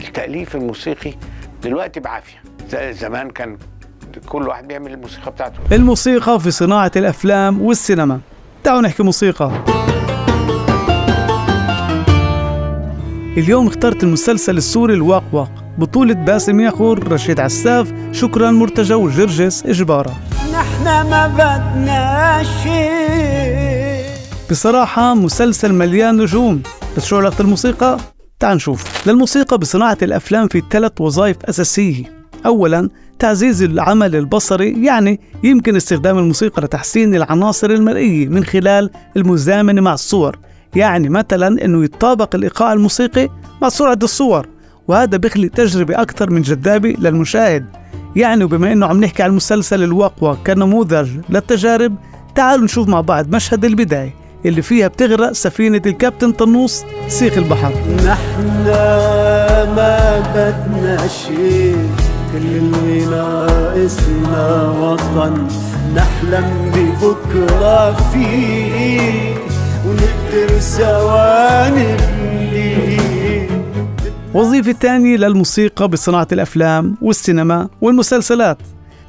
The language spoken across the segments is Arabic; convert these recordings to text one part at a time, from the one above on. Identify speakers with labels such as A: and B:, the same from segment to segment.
A: التأليف الموسيقي دلوقتي بعافية. زي زمان كان كل واحد بيعمل الموسيقى بتاعته.
B: الموسيقى في صناعة الأفلام والسينما. تعالوا نحكي موسيقى. اليوم اخترت المسلسل السوري الواق واق بطولة باسم ياخور رشيد عساف شكرا مرتجى وجرجس إجبارة
C: نحن ما بدنا شيء.
B: بصراحة مسلسل مليان نجوم. بس شو علاقة الموسيقى؟ تعال نشوف. للموسيقى بصناعة الأفلام في ثلاث وظائف أساسية. أولا تعزيز العمل البصري يعني يمكن استخدام الموسيقى لتحسين العناصر المرئية من خلال المزامنة مع الصور. يعني مثلا أنه يتطابق الإيقاع الموسيقي مع سرعة الصور وهذا بيخلي تجربة أكثر من جذابة للمشاهد. يعني وبما أنه عم نحكي عن المسلسل الواقوى كنموذج للتجارب تعالوا نشوف مع بعض مشهد البداية. اللي فيها بتغرق سفينة الكابتن طنوس سيخ البحر.
C: نحن ما بدنا شيء كل اللي ناقصنا وطن. نحلم ببكرة فيه ونقدر سوا
B: وظيفة تانية للموسيقى بصناعة الأفلام والسينما والمسلسلات.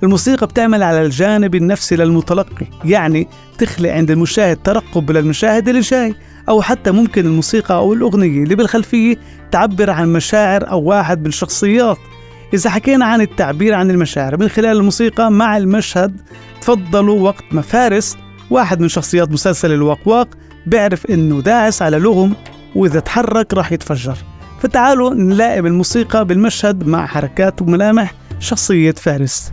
B: الموسيقى بتعمل على الجانب النفسي للمتلقي يعني تخلق عند المشاهد ترقب للمشاهد اللي جاي أو حتى ممكن الموسيقى أو الأغنية اللي بالخلفية تعبر عن مشاعر أو واحد من الشخصيات إذا حكينا عن التعبير عن المشاعر من خلال الموسيقى مع المشهد تفضلوا وقت ما فارس واحد من شخصيات مسلسل الواقواق بيعرف إنه داعس على لغم وإذا تحرك راح يتفجر. فتعالوا نلائم الموسيقى بالمشهد مع حركات وملامح شخصية فارس.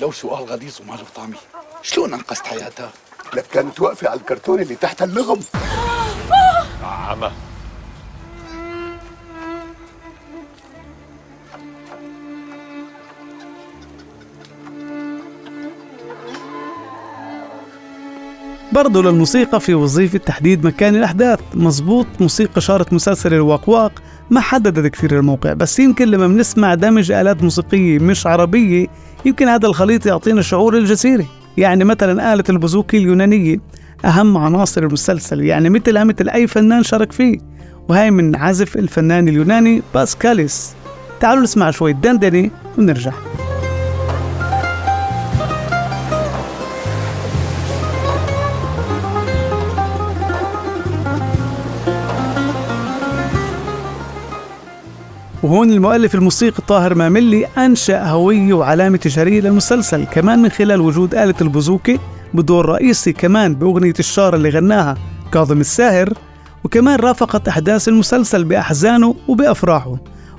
D: لو سؤال غليظ وما له طعمي. شلون أنقذت حياتها؟ لك كانت واقفة على الكرتون اللي تحت اللغم.
A: عمى
B: برضو للموسيقى في وظيفة تحديد مكان الأحداث. مزبوط موسيقى شارة مسلسل الواقواق. ما حددت كثير الموقع بس يمكن لما بنسمع دمج آلات موسيقية مش عربية يمكن هذا الخليط يعطينا شعور الجزيرة. يعني مثلا آلة البوزوكي اليونانية أهم عناصر المسلسل. يعني مثلها مثل أي فنان شارك فيه. وهي من عزف الفنان اليوناني باسكاليس. تعالوا نسمع شوي دندنة ونرجع. وهون المؤلف الموسيقي طاهر ماملي أنشأ هوية وعلامة تجارية للمسلسل كمان من خلال وجود آلة البوزوكي بدور رئيسي كمان بأغنية الشارة اللي غناها كاظم الساهر وكمان رافقت أحداث المسلسل بأحزانه وبأفراحه.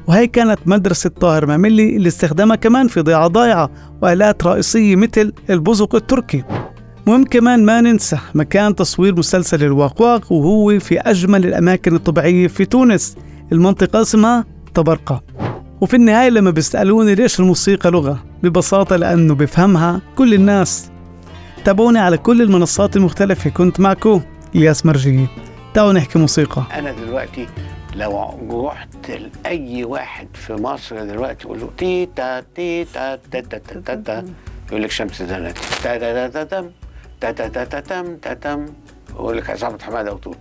B: وهي كانت مدرسة طاهر ماملي اللي استخدمها كمان في ضيعة ضايعة وآلات رئيسية مثل البزق التركي. مهم كمان ما ننسى مكان تصوير مسلسل الواقواق وهو في أجمل الأماكن الطبيعية في تونس. المنطقة اسمها طبرقة وفي النهاية لما بيسألوني ليش الموسيقى لغة ببساطة لأنه بفهمها كل الناس تابعوني على كل المنصات المختلفة كنت معكم الياس مرجية تعالوا نحكي موسيقى
A: أنا دلوقتي لو رحت لاي واحد في مصر دلوقتي أقول له تيتا تيتا تا تا تا تا تا يقول لك شمس زناتي تا تا تا تا تا تا تا تا تا يقول عصابة حماده وتوتو